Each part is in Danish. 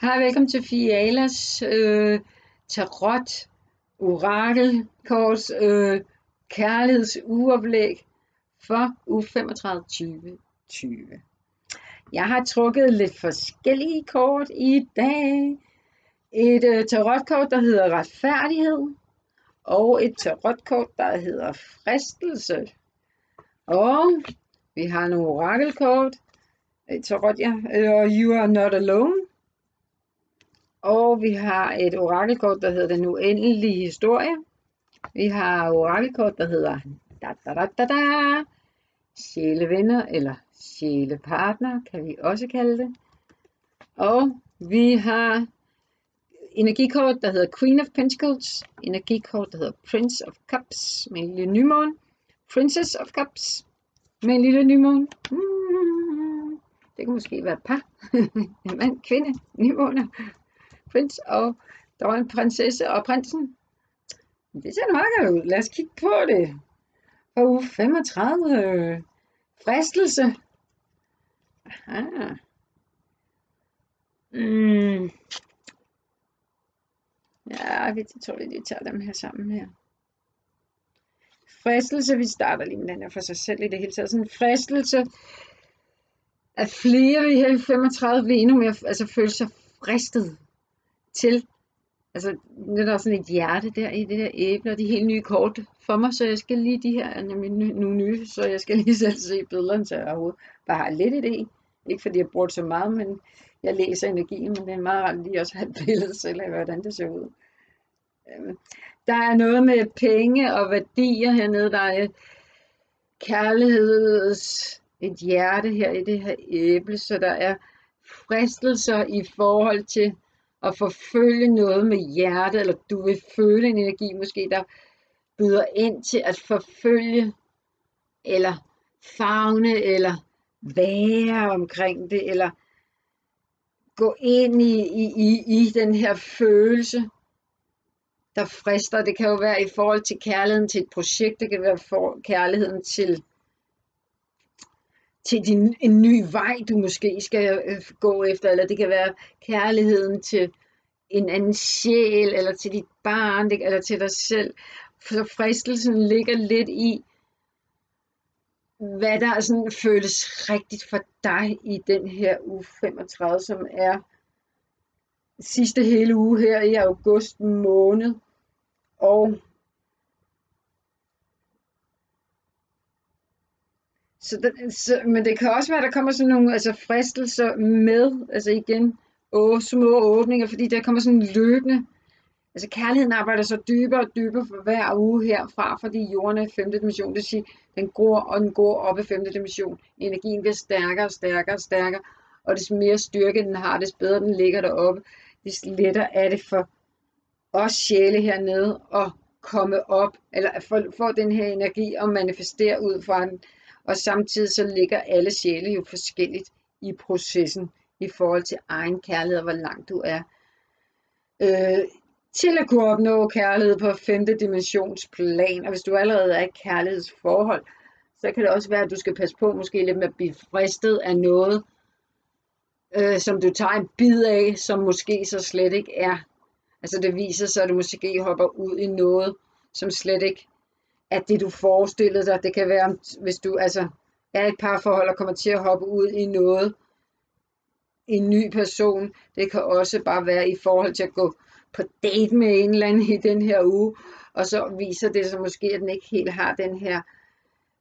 Hej, velkommen til Fialas øh, Tarot Orakelkors øh, kærlighedsuoplæg for u 35 2020. Jeg har trukket lidt forskellige kort i dag. Et øh, tarotkort, der hedder retfærdighed, og et tarotkort, der hedder fristelse. Og vi har nogle orakelkort, et tarot, ja, øh, og You Are Not Alone. Og vi har et orakelkort, der hedder Den Uendelige Historie. Vi har orakelkort, der hedder da, da, da, da, da. Sjælevenner eller sjælepartner, kan vi også kalde det. Og vi har energikort, der hedder Queen of Pentacles. Energikort, der hedder Prince of Cups med en lille nymåne. Princess of Cups med en lille nymåne. Mm, det kan måske være et par. en mand, kvinde, nymåne prins og der var en prinsesse og prinsen. Det ser meget godt ud. Lad os kigge på det. Og uge 35. Fristelse. Aha. Mm. Ja, jeg tror, vi tager dem her sammen her. Fristelse, vi starter lige med den her for sig selv i det hele taget. Sådan en fristelse, af flere i her 35 vil endnu mere altså, føle sig fristet til, altså nu er der sådan et hjerte der i det der æble, og de helt nye kort for mig, så jeg skal lige, de her nemlig nu nye, så jeg skal lige selv se billederne, så jeg overhovedet bare har lidt idé. Ikke fordi jeg bruger det så meget, men jeg læser energien, men det er meget rart lige også at have et billede selv af, hvordan det ser ud. Øhm, der er noget med penge og værdier hernede, der er kærligheds, et hjerte her i det her æble, så der er fristelser i forhold til at forfølge noget med hjertet, eller du vil føle en energi måske, der byder ind til at forfølge, eller fagne, eller være omkring det, eller gå ind i, i, i, i den her følelse, der frister. Det kan jo være i forhold til kærligheden til et projekt, det kan være for kærligheden til til din, en ny vej, du måske skal øh, gå efter, eller det kan være kærligheden til en anden sjæl, eller til dit barn, eller til dig selv. Så fristelsen ligger lidt i, hvad der sådan føles rigtigt for dig i den her uge 35, som er sidste hele uge her i august måned. Og Så, der, så, men det kan også være, at der kommer sådan nogle altså fristelser med, altså igen, åh, små åbninger, fordi der kommer sådan løbende, altså kærligheden arbejder så dybere og dybere for hver uge herfra, fordi jorden er i femte dimension, det vil sige, den går og den går op i femte dimension. Energien bliver stærkere og stærkere og stærkere, og des mere styrke den har, des bedre den ligger deroppe, des lettere er det for os sjæle hernede at komme op, eller at få, få den her energi og manifestere ud fra den. Og samtidig så ligger alle sjæle jo forskelligt i processen i forhold til egen kærlighed og hvor langt du er. Øh, til at kunne opnå kærlighed på femte dimensionsplan, og hvis du allerede er i kærlighedsforhold, så kan det også være, at du skal passe på måske lidt med at blive fristet af noget, øh, som du tager en bid af, som måske så slet ikke er. Altså det viser sig, at du måske hopper ud i noget, som slet ikke at det du forestillede dig, det kan være, hvis du altså er et parforhold og kommer til at hoppe ud i noget, en ny person. Det kan også bare være i forhold til at gå på date med en eller anden i den her uge, og så viser det sig måske, at den ikke helt har den her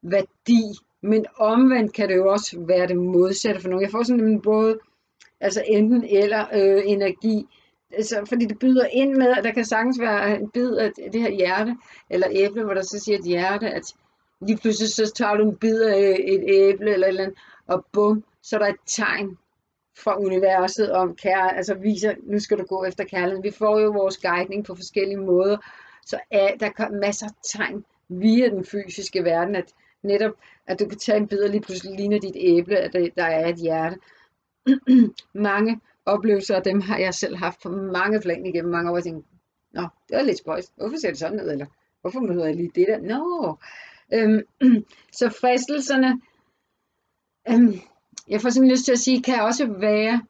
værdi. Men omvendt kan det jo også være det modsatte for nogen. Jeg får sådan både altså enten eller øh, energi, altså, fordi det byder ind med, at der kan sagtens være en bid af det her hjerte, eller æble, hvor der så siger et hjerte, at lige pludselig så tager du en bid af et æble, eller et eller andet, og bum, så er der et tegn fra universet om kære, altså viser, nu skal du gå efter kærligheden. Vi får jo vores guidning på forskellige måder, så er, der kommer masser af tegn via den fysiske verden, at netop, at du kan tage en bid, og lige pludselig ligner dit æble, at der er et hjerte. Mange oplevelser, og dem har jeg selv haft på mange plan igennem mange år, og tænkt, nå, det er lidt spøjst, hvorfor ser det sådan ud, eller hvorfor møder jeg lige det der? Nå, øhm, så fristelserne, øhm, jeg får simpelthen lyst til at sige, kan også være,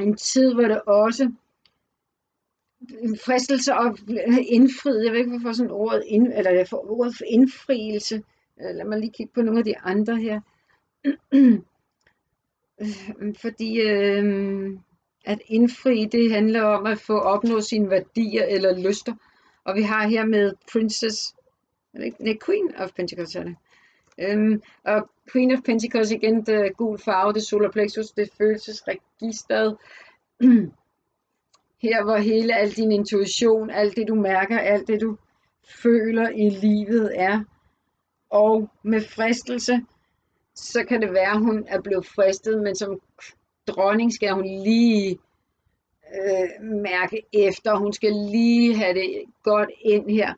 en tid, hvor det også fristelse og indfriet. Jeg ved ikke, hvorfor sådan ordet, ind, eller jeg får ordet for indfrielse. Øh, lad mig lige kigge på nogle af de andre her. Fordi øh, at indfri, det handler om at få opnå sine værdier eller lyster. Og vi har her med Princess, nej, Queen of Pentacles, er det. Øhm, og Queen of Pentacles igen, det gul farve, det solar plexus, det følelsesregisteret. Her hvor hele al din intuition, alt det du mærker, alt det du føler i livet er. Og med fristelse, så kan det være, at hun er blevet fristet, men som dronning skal hun lige øh, mærke efter. Hun skal lige have det godt ind her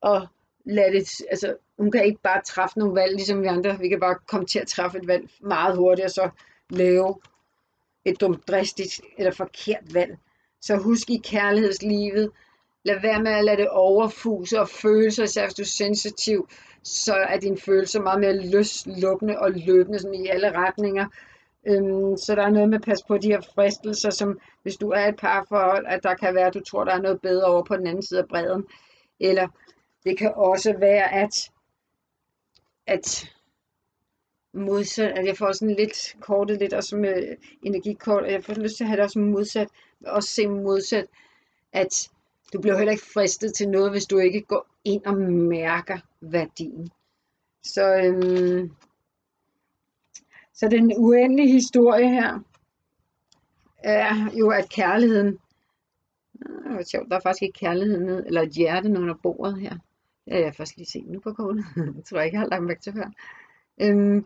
og lade det, altså hun kan ikke bare træffe nogle valg, ligesom vi andre. Vi kan bare komme til at træffe et valg meget hurtigt, og så lave et dumt, dristigt eller forkert valg. Så husk i kærlighedslivet, lad være med at lade det overfuse og følelser, især hvis du er sensitiv, så er dine følelser meget mere løslukkende og løbende sådan i alle retninger. Øhm, så der er noget med at passe på de her fristelser, som hvis du er et parforhold, at der kan være, at du tror, der er noget bedre over på den anden side af bredden. Eller det kan også være, at, at modsat, at jeg får sådan lidt kortet lidt og så med energikort, og jeg får lyst til at have det også modsat, også se modsat, at du bliver heller ikke fristet til noget, hvis du ikke går ind og mærker værdien. Så, øhm, så den uendelige historie her er jo, at kærligheden, øh, det sjovt, der er faktisk ikke kærlighed ned, eller et hjerte under bordet her. Det har jeg først lige set nu på kortet. det tror jeg ikke, jeg har lagt mærke til før. Øhm,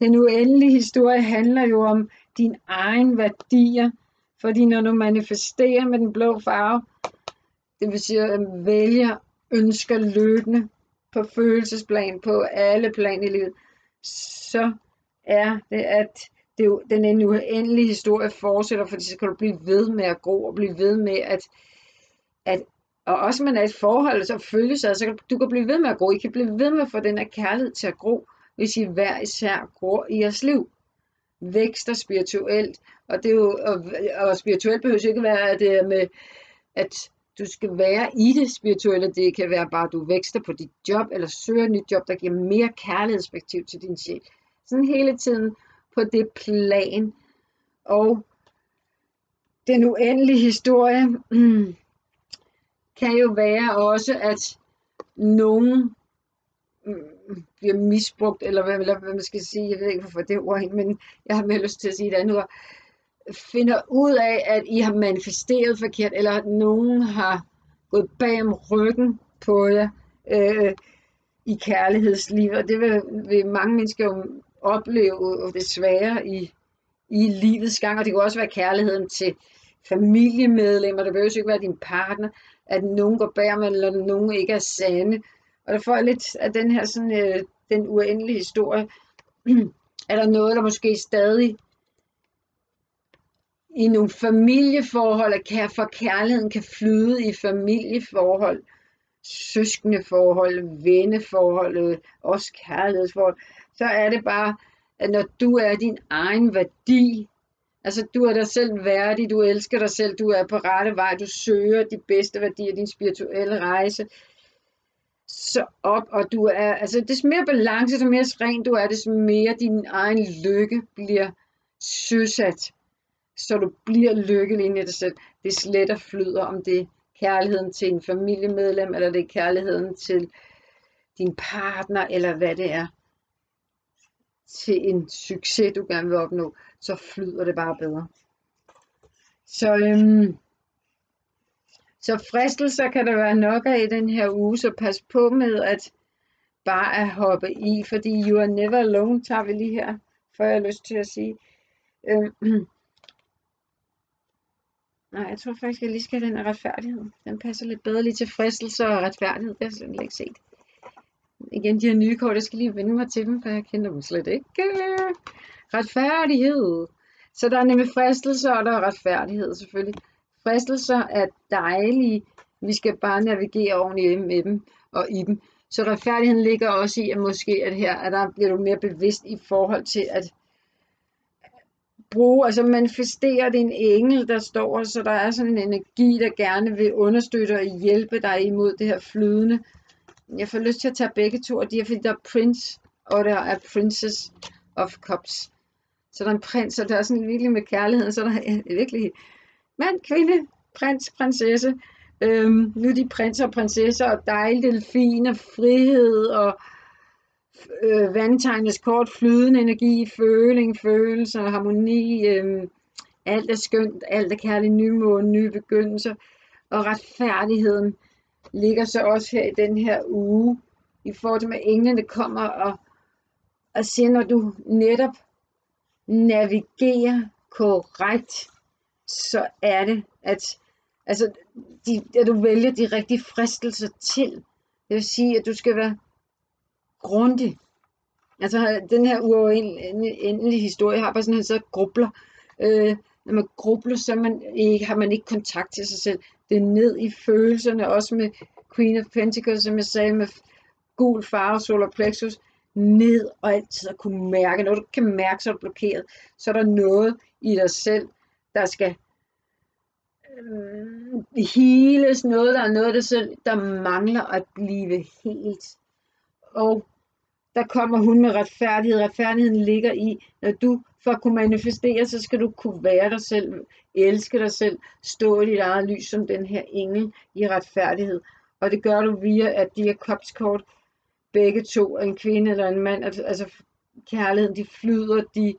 den uendelige historie handler jo om din egen værdier, fordi når du manifesterer med den blå farve, det vil sige at vælger, ønsker løbende på følelsesplan, på alle plan i livet, så er det, at det jo, den en uendelige historie fortsætter, fordi så kan du blive ved med at gro og blive ved med at, at og også man er et forhold, så føles så kan, du kan blive ved med at gro. I kan blive ved med at få den her kærlighed til at gro, hvis I hver især gror i jeres liv. Vækster spirituelt, og det er jo, og, og spirituelt behøver ikke være, at det er med, at du skal være i det spirituelle. Det kan være bare, at du vækster på dit job, eller søger et nyt job, der giver mere kærlighedsperspektiv til din sjæl. Sådan hele tiden på det plan. Og den uendelige historie hmm, kan jo være også, at nogen hmm, bliver misbrugt, eller hvad, eller hvad man skal sige, jeg ved ikke hvorfor det ord, men jeg har mere lyst til at sige et andet ord, finder ud af, at I har manifesteret forkert, eller at nogen har gået bag om ryggen på jer øh, i kærlighedslivet. og det vil, vil mange mennesker jo opleve øh, desværre i, i livets gang, og det kan også være kærligheden til familiemedlemmer, det behøver ikke være din partner, at nogen går bag om, eller nogen ikke er sande. Og der får jeg lidt af den her sådan, øh, den uendelige historie. er der noget, der måske stadig i nogle familieforhold, at kan, for kærligheden kan flyde i familieforhold, søskendeforhold, venneforhold, øh, også kærlighedsforhold, så er det bare, at når du er din egen værdi, altså du er dig selv værdig, du elsker dig selv, du er på rette vej, du søger de bedste værdier, din spirituelle rejse, så op, og du er, altså des mere balance, des mere ren du er, des mere din egen lykke bliver søsat så du bliver lykkelig ind i dig selv. Det slet og flyder, om det er kærligheden til en familiemedlem, eller det er kærligheden til din partner, eller hvad det er, til en succes, du gerne vil opnå, så flyder det bare bedre. Så, øhm, så fristelser kan der være nok af i den her uge, så pas på med at bare at hoppe i, fordi you are never alone, tager vi lige her, for jeg har lyst til at sige. Øhm, Nej, jeg tror faktisk, jeg lige skal have den retfærdighed. Den passer lidt bedre lige til fristelse og retfærdighed. Det har jeg slet ikke set. Igen, de her nye kort, jeg skal lige vende mig til dem, for jeg kender dem slet ikke. Retfærdighed. Så der er nemlig fristelser, og der er retfærdighed selvfølgelig. Fristelser er dejlige. Vi skal bare navigere ordentligt med dem og i dem. Så retfærdigheden ligger også i, at måske at her at der bliver du mere bevidst i forhold til, at bruge, altså manifestere din engel, der står, så der er sådan en energi, der gerne vil understøtte og hjælpe dig imod det her flydende. Jeg får lyst til at tage begge to, og de er, fordi der er prince, og der er princess of cups. Så der er en prins, og der er sådan virkelig med kærligheden, så der er virkelig mand, kvinde, prins, prinsesse. Øhm, nu er de prinser og prinsesser, og dejlige delfiner, frihed og øh, vandtegnets kort, flydende energi, føling, følelser, harmoni, øh, alt er skønt, alt er kærligt, nymåne, nye begyndelser, og retfærdigheden ligger så også her i den her uge, i forhold til, at englene kommer og, og siger, når du netop navigerer korrekt, så er det, at, altså, de, at du vælger de rigtige fristelser til. Det vil sige, at du skal være grundig. Altså den her uendelige historie har bare sådan, at så grubler. Øh, når man grubler, så man ikke, har man ikke kontakt til sig selv. Det er ned i følelserne, også med Queen of Pentacles, som jeg sagde, med gul farve, solar plexus, ned og altid at kunne mærke. Når du kan mærke, så er du blokeret. Så er der noget i dig selv, der skal øh, heles, noget, der er noget der, selv, der mangler at blive helt. Og der kommer hun med retfærdighed. Retfærdigheden ligger i, når du for at kunne manifestere, så skal du kunne være dig selv, elske dig selv, stå i dit eget lys som den her engel i retfærdighed. Og det gør du via, at de her kopskort, begge to, en kvinde eller en mand, altså kærligheden, de flyder, de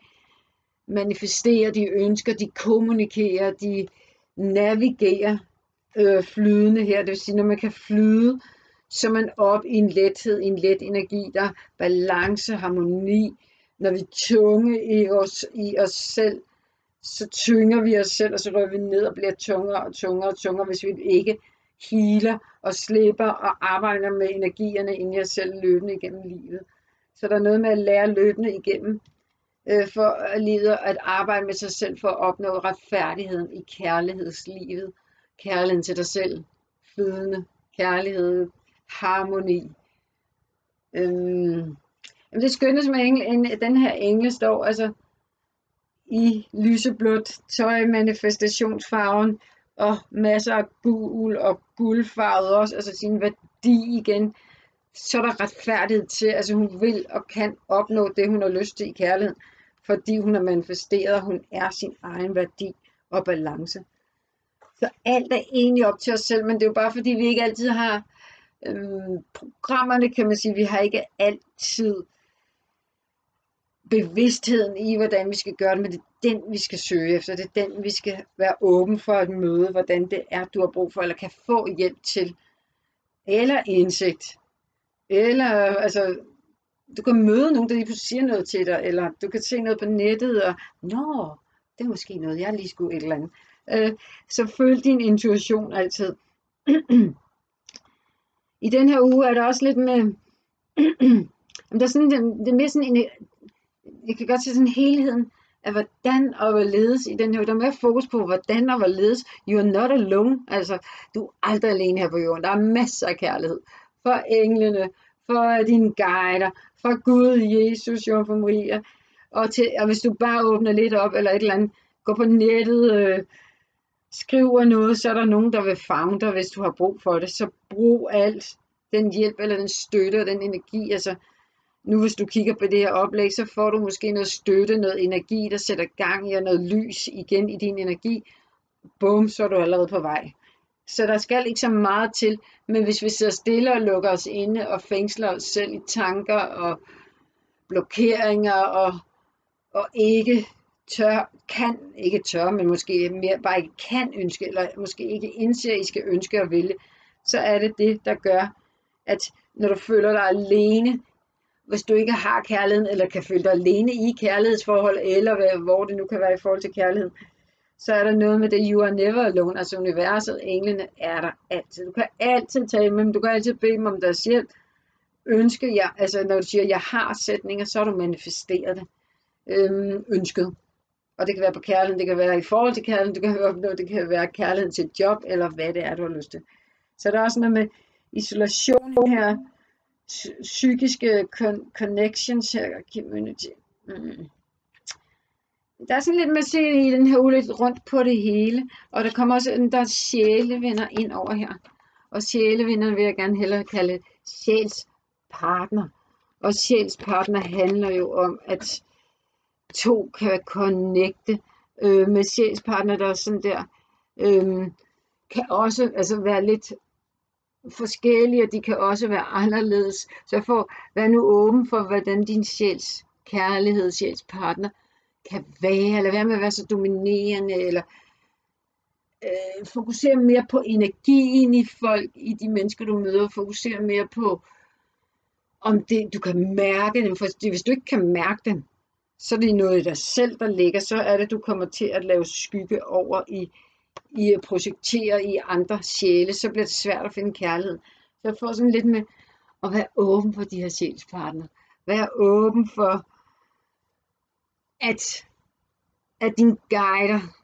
manifesterer, de ønsker, de kommunikerer, de navigerer øh, flydende her. Det vil sige, når man kan flyde, så man op i en lethed, i en let energi, der er balance, harmoni. Når vi tunge i os, i os selv, så tynger vi os selv, og så rører vi ned og bliver tungere og tungere og tungere, hvis vi ikke healer og slipper og arbejder med energierne ind i os selv løbende igennem livet. Så der er noget med at lære løbende igennem øh, for livet at arbejde med sig selv for at opnå retfærdigheden i kærlighedslivet. Kærligheden til dig selv, flydende kærlighed, harmoni. Øhm, det skønne som engel, en, den her engle står altså i lyseblåt tøj, manifestationsfarven og masser af gul og guldfarvet også, altså sin værdi igen. Så er der retfærdighed til, altså hun vil og kan opnå det, hun har lyst til i kærlighed, fordi hun har manifesteret, at hun er sin egen værdi og balance. Så alt er egentlig op til os selv, men det er jo bare fordi, vi ikke altid har øh, programmerne kan man sige, vi har ikke altid bevidstheden i, hvordan vi skal gøre det, men det er den, vi skal søge efter. Det er den, vi skal være åben for at møde, hvordan det er, du har brug for, eller kan få hjælp til. Eller indsigt. Eller, altså, du kan møde nogen, der lige pludselig siger noget til dig, eller du kan se noget på nettet, og nå, det er måske noget, jeg lige skulle et eller andet. Øh, så følg din intuition altid. i den her uge er der også lidt med, der er sådan, det, det er mere sådan en, jeg kan godt se sådan helheden af hvordan og hvorledes i den her, der er mere fokus på hvordan og hvorledes, you are not alone, altså du er aldrig alene her på jorden, der er masser af kærlighed. For englene, for dine guider, for Gud, Jesus, Jomfru Maria, og, til, og hvis du bare åbner lidt op, eller et eller andet, går på nettet, øh, skriver noget, så er der nogen, der vil fange dig, hvis du har brug for det. Så brug alt den hjælp eller den støtte og den energi. Altså, nu hvis du kigger på det her oplæg, så får du måske noget støtte, noget energi, der sætter gang i, og noget lys igen i din energi. Bum, så er du allerede på vej. Så der skal ikke så meget til, men hvis vi sidder stille og lukker os inde og fængsler os selv i tanker og blokeringer og, og ikke tør, kan, ikke tør, men måske mere bare ikke kan ønske, eller måske ikke indser, at I skal ønske og vælge, så er det det, der gør, at når du føler dig alene, hvis du ikke har kærligheden, eller kan føle dig alene i kærlighedsforhold, eller hvor det nu kan være i forhold til kærlighed, så er der noget med det, you are never alone, altså universet, englene er der altid. Du kan altid tale med dem, du kan altid bede dem om deres hjælp. Ønske, ja, altså når du siger, jeg har sætninger, så har du manifesteret det. Øhm, ønsket. Og det kan være på kærligheden, det kan være i forhold til kærligheden, det kan være, det kan være kærligheden til et job, eller hvad det er, du har lyst til. Så der er også noget med isolation her, psykiske con- connections her, community. Mm. der er sådan lidt med at se i den her uge lidt rundt på det hele, og der kommer også, der er sjælevenner ind over her. Og sjælevenner vil jeg gerne hellere kalde sjælspartner. Og sjælspartner handler jo om, at to kan connecte øh, med sjælspartner, der er sådan der, øh, kan også altså være lidt forskellige, og de kan også være anderledes. Så for vær nu åben for, hvordan din sjæls kærlighed, sjælspartner kan være, eller være med at være så dominerende, eller øh, fokusere mere på energien i folk, i de mennesker, du møder, fokusere mere på, om det, du kan mærke dem, for hvis du ikke kan mærke dem, så er det noget i dig selv, der ligger, så er det, du kommer til at lave skygge over i, i at projektere i andre sjæle, så bliver det svært at finde kærlighed. Så jeg får sådan lidt med at være åben for de her sjælspartner. Være åben for, at, at din guider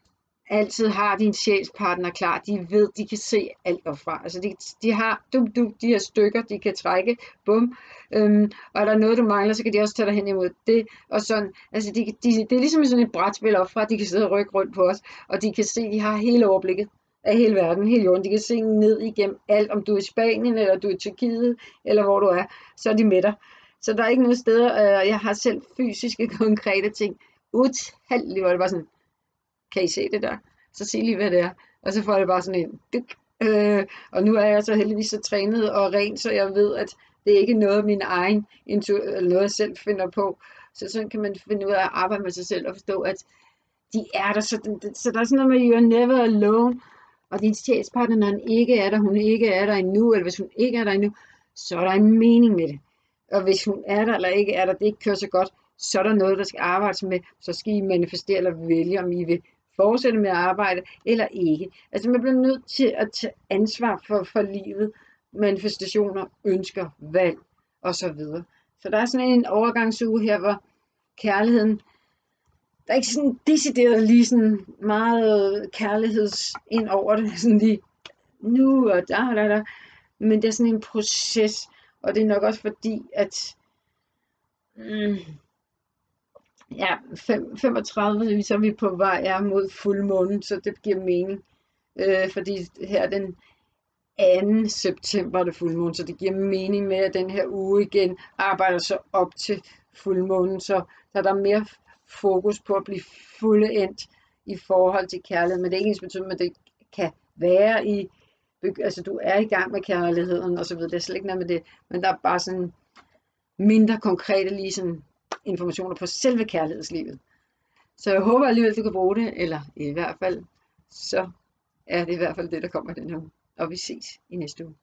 altid har din sjælspartner klar. De ved, de kan se alt derfra. Altså de, de har dum, dum, de her stykker, de kan trække, bum. Øhm, og er der noget, du mangler, så kan de også tage dig hen imod det. Og sådan, altså de, de, det er ligesom sådan et brætspil opfra, de kan sidde og rykke rundt på os. Og de kan se, de har hele overblikket af hele verden, hele jorden. De kan se ned igennem alt, om du er i Spanien, eller du er i Tyrkiet, eller hvor du er, så er de med dig. Så der er ikke nogen steder, øh, jeg har selv fysiske, konkrete ting, utallige, hvor det bare sådan, kan I se det der? Så sig lige, hvad det er. Og så får jeg bare sådan en dyk. Øh, og nu er jeg så heldigvis så trænet og ren, så jeg ved, at det er ikke noget min egen eller noget jeg selv finder på. Så sådan kan man finde ud af at arbejde med sig selv og forstå, at de er der. Så, så der er sådan noget med, you're never alone. Og din chefspartner, når han ikke er der, hun ikke er der endnu, eller hvis hun ikke er der endnu, så er der en mening med det. Og hvis hun er der eller ikke er der, det ikke kører så godt, så er der noget, der skal arbejdes med. Så skal I manifestere eller vælge, om I vil fortsætte med at arbejde eller ikke. Altså man bliver nødt til at tage ansvar for, for livet, manifestationer, ønsker, valg osv. Så, så der er sådan en overgangsuge her, hvor kærligheden, der er ikke sådan decideret lige sådan meget kærligheds ind over det, sådan lige nu og der, der, der. Men det er sådan en proces, og det er nok også fordi, at mm, ja, 5, 35, så er vi på vej ja, mod fuldmånen, så det giver mening. Øh, fordi her den 2. september er det fuldmåne, så det giver mening med, at den her uge igen arbejder så op til fuldmånen, så der er der mere fokus på at blive fuldendt i forhold til kærlighed, men det er ikke ens betydning, at det kan være i, altså du er i gang med kærligheden og så videre, det er slet ikke noget med det, men der er bare sådan mindre konkrete lige sådan informationer på selve kærlighedslivet. Så jeg håber alligevel, du kan bruge det, eller i hvert fald, så er det i hvert fald det, der kommer den her uge. Og vi ses i næste uge.